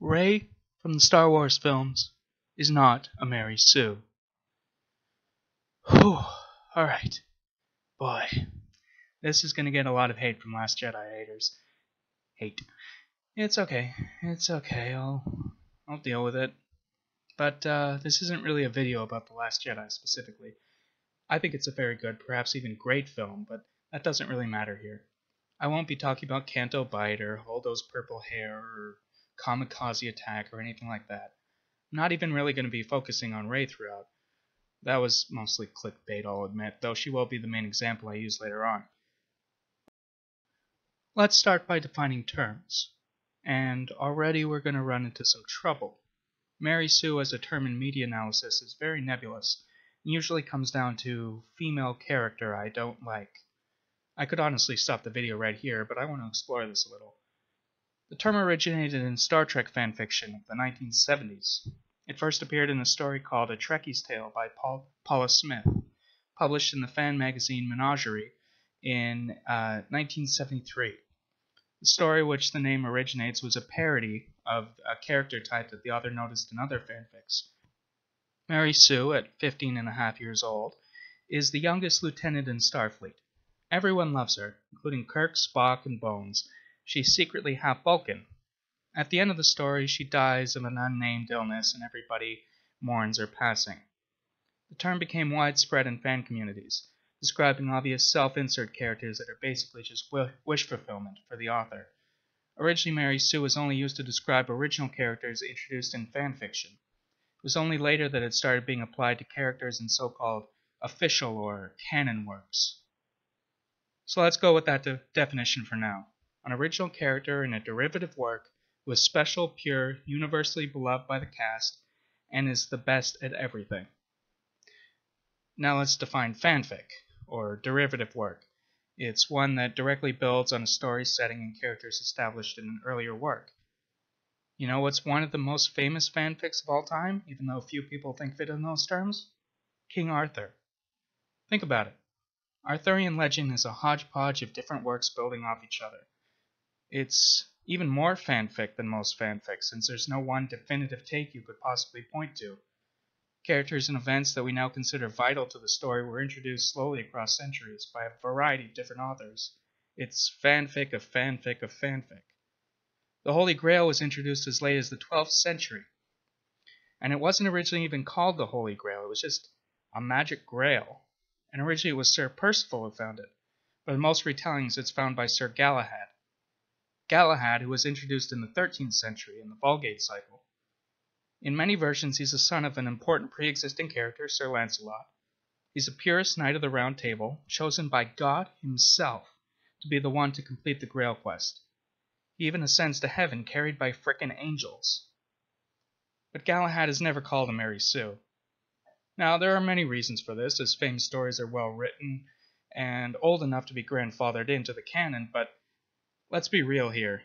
Rey from the Star Wars films is not a Mary Sue. Whew. Alright. Boy. This is gonna get a lot of hate from Last Jedi haters. Hate. It's okay. It's okay. I'll I'll deal with it. But uh, this isn't really a video about The Last Jedi specifically. I think it's a very good, perhaps even great film, but that doesn't really matter here. I won't be talking about Canto Bight or Holdo's purple hair or kamikaze attack or anything like that. I'm not even really going to be focusing on Rey throughout. That was mostly clickbait, I'll admit, though she will be the main example I use later on. Let's start by defining terms. And already we're going to run into some trouble. Mary Sue as a term in media analysis is very nebulous and usually comes down to female character I don't like. I could honestly stop the video right here, but I want to explore this a little. The term originated in Star Trek fanfiction of the 1970s. It first appeared in a story called A Trekkie's Tale by Paul, Paula Smith, published in the fan magazine Menagerie in uh, 1973. The story which the name originates was a parody of a character type that the author noticed in other fanfics. Mary Sue, at 15 and a half years old, is the youngest lieutenant in Starfleet. Everyone loves her, including Kirk, Spock, and Bones. She's secretly half Vulcan, at the end of the story, she dies of an unnamed illness and everybody mourns her passing. The term became widespread in fan communities, describing obvious self insert characters that are basically just wish fulfillment for the author. Originally, Mary Sue was only used to describe original characters introduced in fan fiction. It was only later that it started being applied to characters in so called official or canon works. So let's go with that de definition for now. An original character in a derivative work was special, pure, universally beloved by the cast, and is the best at everything. Now let's define fanfic, or derivative work. It's one that directly builds on a story setting and characters established in an earlier work. You know what's one of the most famous fanfics of all time, even though few people think of it in those terms? King Arthur. Think about it. Arthurian legend is a hodgepodge of different works building off each other. It's even more fanfic than most fanfics, since there's no one definitive take you could possibly point to. Characters and events that we now consider vital to the story were introduced slowly across centuries by a variety of different authors. It's fanfic of fanfic of fanfic. The Holy Grail was introduced as late as the 12th century. And it wasn't originally even called the Holy Grail, it was just a magic grail. And originally it was Sir Percival who found it, but in most retellings it's found by Sir Galahad. Galahad, who was introduced in the 13th century in the Vulgate cycle. In many versions, he's the son of an important pre existing character, Sir Lancelot. He's a purest knight of the Round Table, chosen by God Himself to be the one to complete the Grail quest. He even ascends to heaven carried by frickin' angels. But Galahad is never called a Mary Sue. Now, there are many reasons for this, as famous stories are well written and old enough to be grandfathered into the canon, but Let's be real here.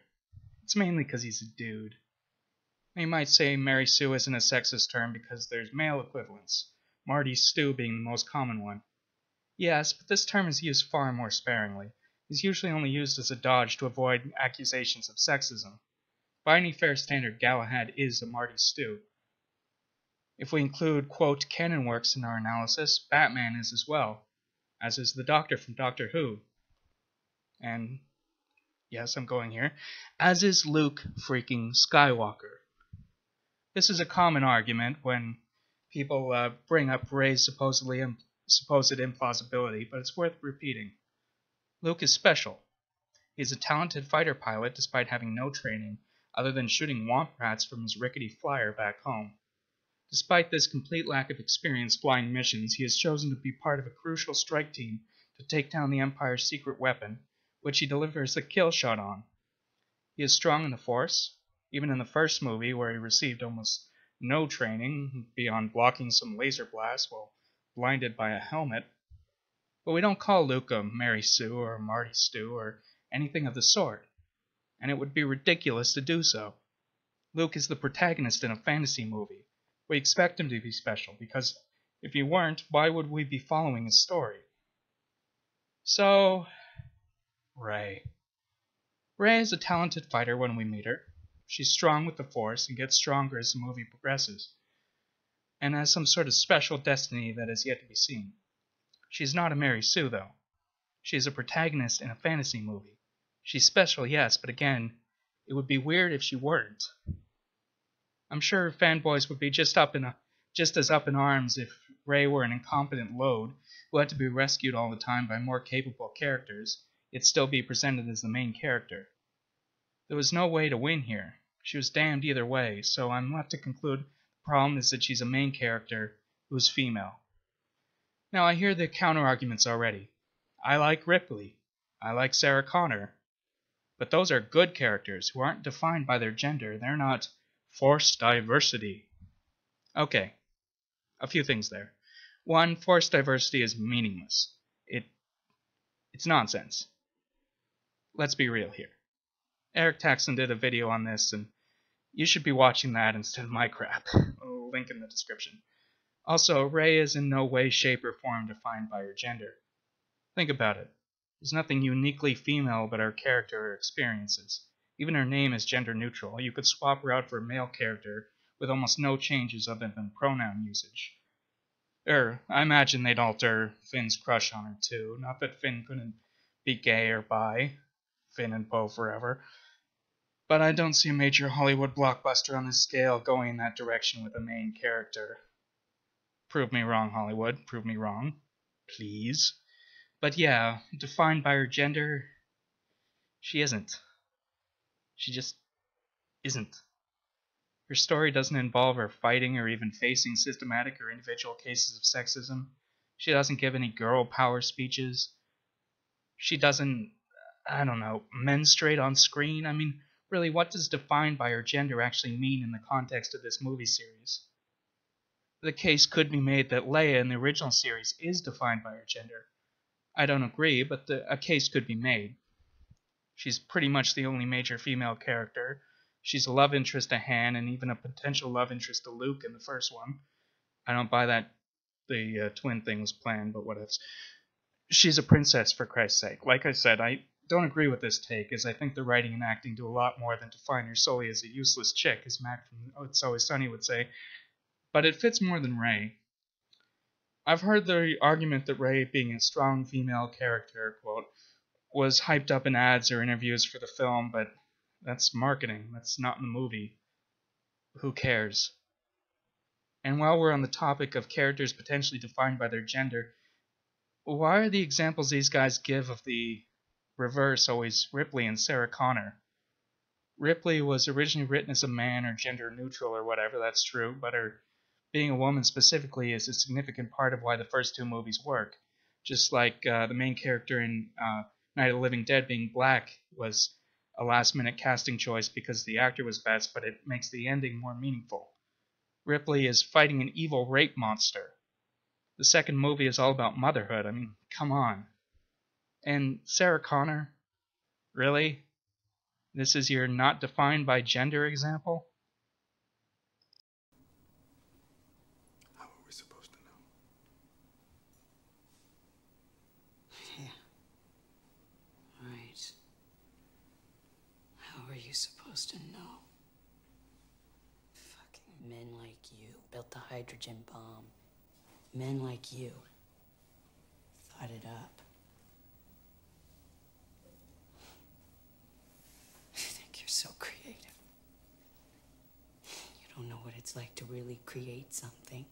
It's mainly because he's a dude. You might say Mary Sue isn't a sexist term because there's male equivalents, Marty Stew being the most common one. Yes, but this term is used far more sparingly. It's usually only used as a dodge to avoid accusations of sexism. By any fair standard, Galahad is a Marty Stew. If we include, quote, canon works in our analysis, Batman is as well, as is the Doctor from Doctor Who. And yes, I'm going here, as is Luke freaking Skywalker. This is a common argument when people uh, bring up Rey's supposedly Im- supposed implausibility, but it's worth repeating. Luke is special. He's a talented fighter pilot despite having no training other than shooting womp rats from his rickety flyer back home. Despite this complete lack of experience flying missions, he has chosen to be part of a crucial strike team to take down the Empire's secret weapon which he delivers the kill shot on. He is strong in the Force, even in the first movie where he received almost no training beyond blocking some laser blasts while blinded by a helmet. But we don't call Luke a Mary Sue or a Marty Stew or anything of the sort, and it would be ridiculous to do so. Luke is the protagonist in a fantasy movie. We expect him to be special because if he weren't, why would we be following his story? So, Rey. Ray is a talented fighter when we meet her. She's strong with the Force and gets stronger as the movie progresses, and has some sort of special destiny that is yet to be seen. She's not a Mary Sue, though. She is a protagonist in a fantasy movie. She's special, yes, but again, it would be weird if she weren't. I'm sure fanboys would be just up in a, just as up in arms if Rey were an incompetent load who had to be rescued all the time by more capable characters, yet still be presented as the main character. There was no way to win here. She was damned either way, so I'm left to conclude the problem is that she's a main character who is female. Now I hear the counter arguments already. I like Ripley. I like Sarah Connor. But those are good characters who aren't defined by their gender. They're not forced diversity. Okay, a few things there. One, forced diversity is meaningless. It it's nonsense. Let's be real here. Eric Taxxon did a video on this, and you should be watching that instead of my crap. Link in the description. Also, Rey is in no way, shape, or form defined by her gender. Think about it. There's nothing uniquely female about her character or experiences. Even her name is gender neutral. You could swap her out for a male character with almost no changes other than pronoun usage. Er, I imagine they'd alter Finn's crush on her too. Not that Finn couldn't be gay or bi. Finn and Poe forever. But I don't see a major Hollywood blockbuster on this scale going in that direction with a main character. Prove me wrong, Hollywood. Prove me wrong. Please. But yeah, defined by her gender, she isn't. She just isn't. Her story doesn't involve her fighting or even facing systematic or individual cases of sexism. She doesn't give any girl power speeches. She doesn't, I don't know, menstruate on screen. I mean, really, what does defined by her gender actually mean in the context of this movie series? The case could be made that Leia in the original series is defined by her gender. I don't agree, but the, a case could be made. She's pretty much the only major female character, She's a love interest to Han and even a potential love interest to Luke in the first one. I don't buy that the uh, twin thing was planned, but what else? She's a princess for Christ's sake. Like I said, I don't agree with this take, as I think the writing and acting do a lot more than define her solely as a useless chick, as Mac from It's Always Sunny would say. But it fits more than Rey. I've heard the argument that Rey, being a strong female character, quote, was hyped up in ads or interviews for the film, but that's marketing. That's not in the movie. Who cares? And while we're on the topic of characters potentially defined by their gender, why are the examples these guys give of the reverse always Ripley and Sarah Connor? Ripley was originally written as a man or gender neutral or whatever, that's true, but her being a woman specifically is a significant part of why the first two movies work. Just like uh, the main character in uh, Night of the Living Dead being black was a last minute casting choice because the actor was best, but it makes the ending more meaningful. Ripley is fighting an evil rape monster. The second movie is all about motherhood. I mean, come on. And Sarah Connor? Really? This is your not defined by gender example? How are we supposed to know? Yeah. Right. How are you supposed to know? Fucking men like you built the hydrogen bomb. Men like you thought it up. I think you're so creative. You don't know what it's like to really create something,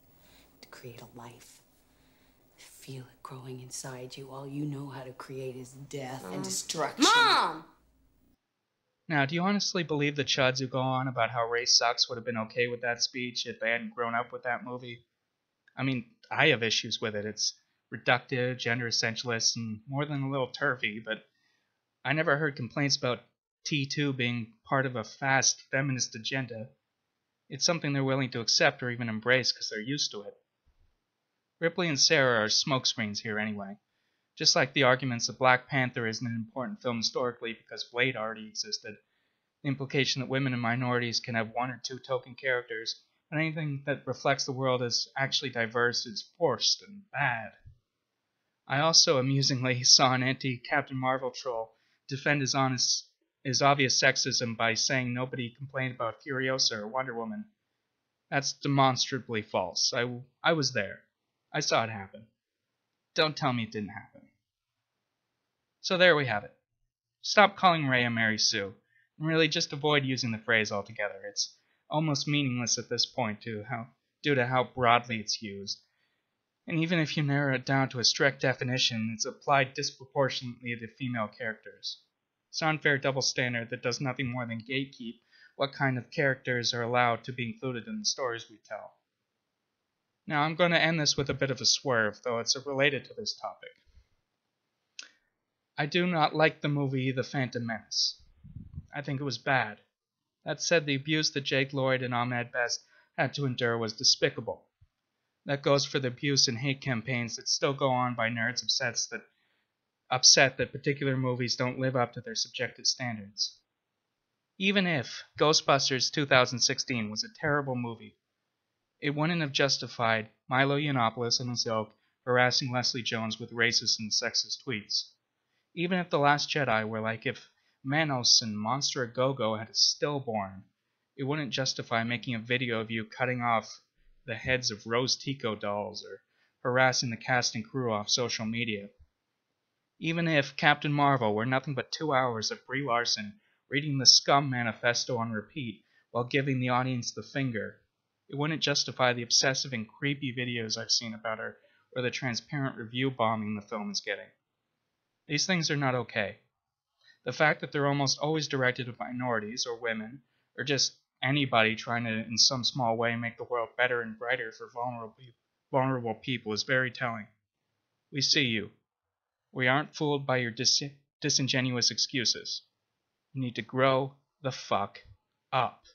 to create a life. Feel it growing inside you. All you know how to create is death Mom. and mm. destruction. Mom! Now, do you honestly believe the chuds who go on about how race sucks would have been okay with that speech if they hadn't grown up with that movie? I mean, I have issues with it. It's reductive, gender essentialist, and more than a little turfy, but I never heard complaints about T2 being part of a fast feminist agenda. It's something they're willing to accept or even embrace because they're used to it. Ripley and Sarah are smokescreens here anyway. Just like the arguments that Black Panther isn't an important film historically because Blade already existed, the implication that women and minorities can have one or two token characters, and anything that reflects the world as actually diverse is forced and bad. I also amusingly saw an anti Captain Marvel troll defend his honest is obvious sexism by saying nobody complained about Furiosa or Wonder Woman. That's demonstrably false. I, I was there. I saw it happen. Don't tell me it didn't happen. So there we have it. Stop calling Rey a Mary Sue, and really just avoid using the phrase altogether. It's almost meaningless at this point to how, due to how broadly it's used. And even if you narrow it down to a strict definition, it's applied disproportionately to female characters. It's an unfair double standard that does nothing more than gatekeep what kind of characters are allowed to be included in the stories we tell. Now, I'm going to end this with a bit of a swerve, though it's related to this topic. I do not like the movie The Phantom Menace. I think it was bad. That said, the abuse that Jake Lloyd and Ahmed Best had to endure was despicable. That goes for the abuse and hate campaigns that still go on by nerds upset that upset that particular movies don't live up to their subjective standards. Even if Ghostbusters 2016 was a terrible movie, it wouldn't have justified Milo Yiannopoulos and his ilk harassing Leslie Jones with racist and sexist tweets. Even if The Last Jedi were like if Manos and Monster Go-Go had a stillborn, it wouldn't justify making a video of you cutting off the heads of Rose Tico dolls or harassing the cast and crew off social media. Even if Captain Marvel were nothing but two hours of Brie Larson reading the Scum Manifesto on repeat while giving the audience the finger, it wouldn't justify the obsessive and creepy videos I've seen about her or the transparent review bombing the film is getting. These things are not okay. The fact that they're almost always directed at minorities or women, or just anybody trying to, in some small way, make the world better and brighter for vulnerable, vulnerable people is very telling. We see you. We aren't fooled by your dis- disingenuous excuses. You need to grow the fuck up.